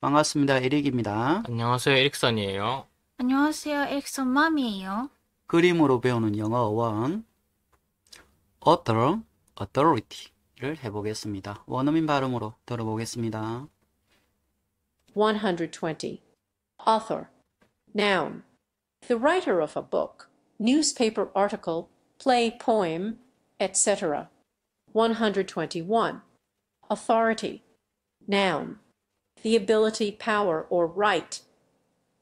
반갑습니다. 에릭입니다. 안녕하세요, Eric's son이에요. 안녕하세요. Eric's mom이에요. 그림으로 배우는 영어 어원 author, authority를 해보겠습니다. 원어민 발음으로 들어보겠습니다. 120. Author. Noun. The writer of a book, newspaper article, play, poem, etc. 121. Authority. Noun. The ability, power, or right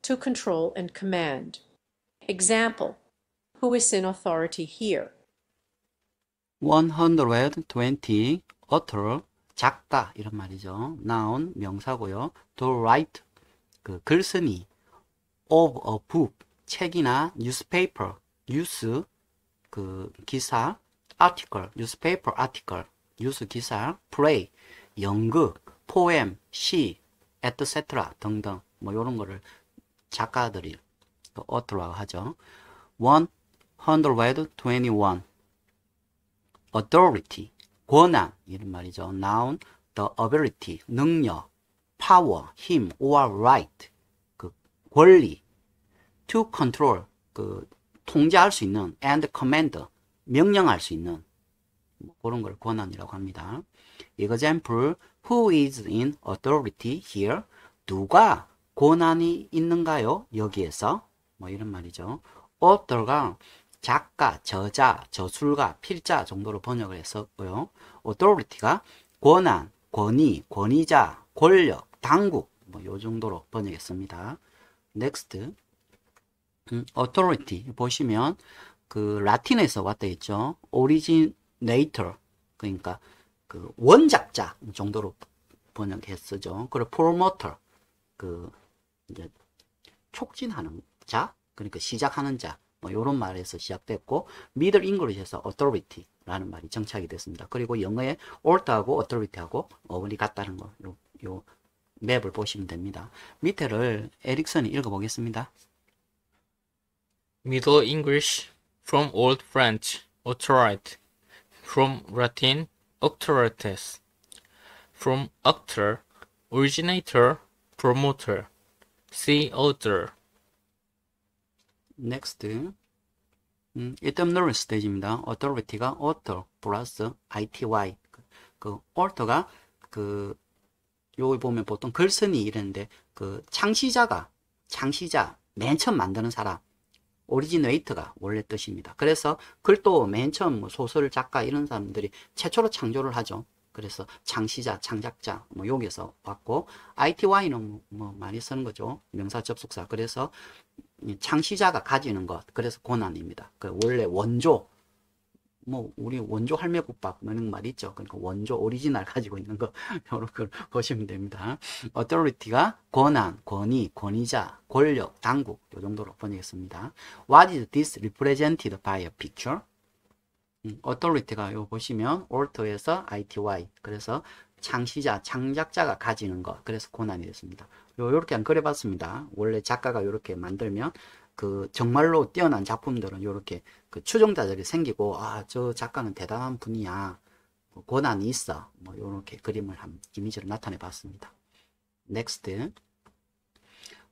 to control and command. Example. Who is in authority here? 120 author 작가 이런 말이죠. noun 명사고요. to write 그 글쓴이 of a book 책이나 newspaper 뉴스 그 기사 article newspaper article 뉴스 기사 play 연극 poem 시 etc 등등 뭐 이런 거를 작가들이 그 author라고 하죠. 121 authority, 권한 이런 말이죠. noun, the ability, 능력, power, 힘, or right, 그 권리, to control, 그 통제할 수 있는, and command, 명령할 수 있는 뭐 그런 걸 권한이라고 합니다. Example, who is in authority here? 누가 권한이 있는가요? 여기에서 뭐 이런 말이죠. author가 작가, 저자, 저술가, 필자 정도로 번역을 했었고요. authority가 권한, 권위, 권위자, 권력, 당국 뭐 요 정도로 번역했습니다. next 음, authority 보시면 그 라틴에서 왔다 했죠. originator 그러니까 그 원작자 정도로 번역했었죠. 그리고 promoter 그 이제 촉진하는 자 그러니까 시작하는 자 뭐 이런 말에서 시작됐고 미들 잉글리시에서 authority라는 말이 정착이 됐습니다. 그리고 영어에 order하고 authority하고 어원이 같다는 거 요, 요 맵을 보시면 됩니다. 밑에를 에릭슨이 읽어보겠습니다. Middle English from Old French, authority. From Latin, auctoritas. From actor, originator, promoter. See author. next 음, 이때는 스테이지입니다. authority가 author 플러스 ity 그, 그 author가 그 여기 보면 보통 글쓴이 이랬는데 그 창시자가 창시자 맨 처음 만드는 사람 오리지네이터가 원래 뜻입니다. 그래서 글도 맨 처음 뭐 소설 작가 이런 사람들이 최초로 창조를 하죠. 그래서 창시자, 창작자 뭐 여기서 왔고 ITY는 뭐, 뭐 많이 쓰는 거죠. 명사 접속사. 그래서 이 창시자가 가지는 것 그래서 고난입니다. 그 원래 원조 뭐 우리 원조 할매국밥 뭐 이런 말 있죠. 그러니까 원조 오리지널 가지고 있는 거걸 보시면 됩니다. authority가 권한, 권위, 권위자, 권력, 당국 요 정도로 번역했습니다. What is this represented by a picture? 음, authority가 요 보시면 author에서 ity 그래서 창시자, 창작자가 가지는 것 그래서 권한이 됐습니다. 요 요렇게 안 그려봤습니다. 원래 작가가 요렇게 만들면 그 정말로 뛰어난 작품들은 요렇게 그 추종자들이 생기고 아 저 작가는 대단한 분이야 뭐 권한이 있어 뭐 요렇게 그림을 한 이미지로 나타내 봤습니다. next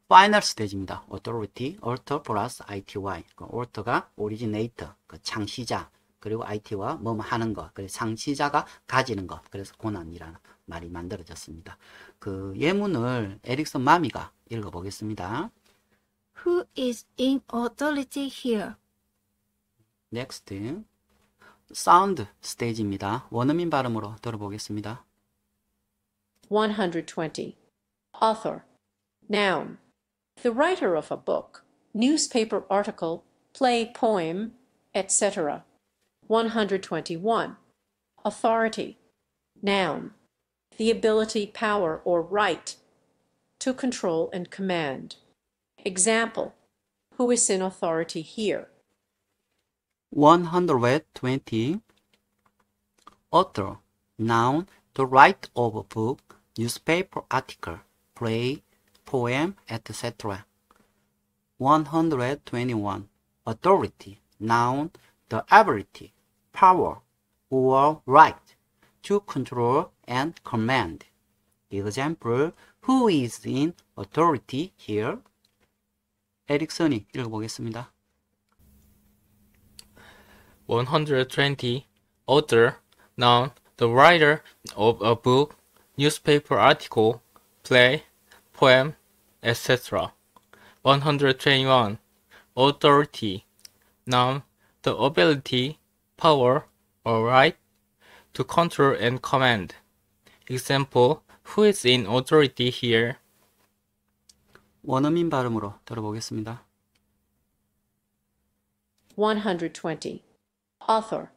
final stage입니다. authority, author 플러스 ity 그 author가 originator 그 창시자 그리고 ity와 뭐뭐 하는 것, 그래서 창시자가 가지는 것, 그래서 권한이라는 말이 만들어졌습니다. 그 예문을 Eric's mommy가 읽어보겠습니다. Who is in authority here? next 사운드 스테이지입니다. 원어민 발음으로 들어보겠습니다. 120. Author. Noun. The writer of a book, newspaper article, play, poem, etc. 121. Authority. Noun. The ability, power, or right to control and command. Example. Who is in authority here? 120 author noun the write of a book newspaper article play poem etc 121 authority noun the ability power or right to control and command Example, who is in authority here? 에릭슨이 읽어보겠습니다. 120. Author, noun, the writer of a book, newspaper article, play, poem, etc. 121. Authority, noun, the ability, power, or right to control and command. Example, who is in authority here? 원어민 발음으로 들어보겠습니다. 120. Author.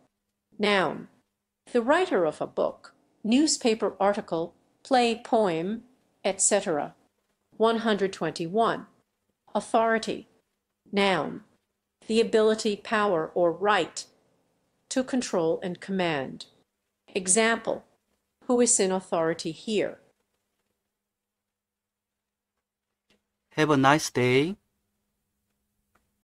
Noun. The writer of a book, newspaper article, play, poem, etc. 121. Authority. Noun. The ability, power, or right to control and command. Example. Who is in authority here? Have a nice day.